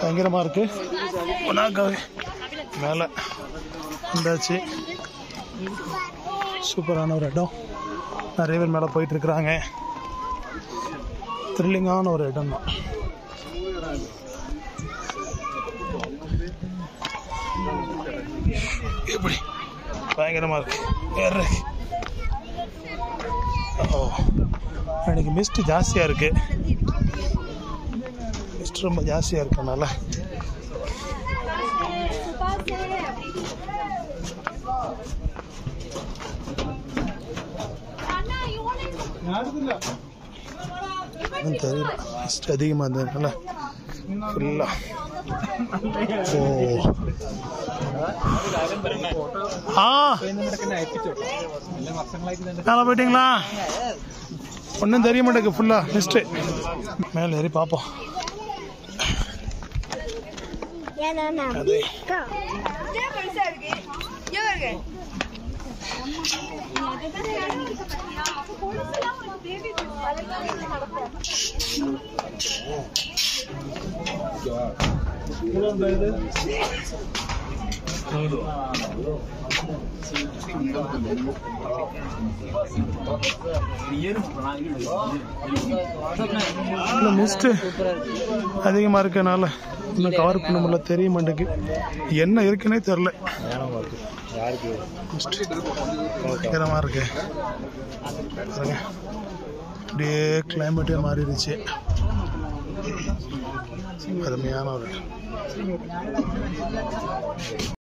பயங்கரமாக இருக்கு. ஒனாக்காவே மேலே வந்தாச்சு. சூப்பரான ஒரு இடம். நிறைய பேர் மேலே போயிட்டு இருக்கிறாங்க. த்ரில்லிங்கான ஒரு இடம் தான் எப்படி? பயங்கரமாக இருக்கு. ஓ எனக்கு மிஸ்ட் ஜாஸ்தியாக இருக்கு. மிஸ்ட் ரொம்ப ஜாஸ்தியாக இருக்கனால. ஒன்றும் தெரியல. மிஸ்ட் அதிகமாக இருந்ததுனால ஃபுல்லாக ஓ. ஆ. மேலே போயிட்டீங்களா? ஒன்றும் தெரிய மாட்டேங்குது ஃபுல்லாக மிஸ்ட்டு மேலே ஏறி பார்ப்போம் Yan na na. Ikaw. Siyempre, Sergey. Jorgen. Kailan ba yun? இல்லை மிஸ்ட்டு அதிகமாக இருக்கனால இன்னும் கவர் பண்ண முடியல தெரிய மாட்டேங்கு என்ன இருக்குன்னே தெரில மிஸ்ட் பயங்கரமாக இருக்கு. பாருங்க. அப்படியே கிளைமேட்டே மாறிடுச்சு. அருமையான ஒரு